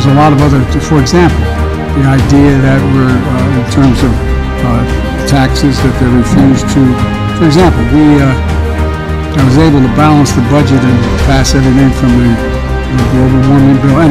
There's a lot of other, for example, the idea that we're, uh, in terms of uh, taxes, that they refuse to, for example, we, uh, I was able to balance the budget and pass everything from the the global warming bill. Anyway,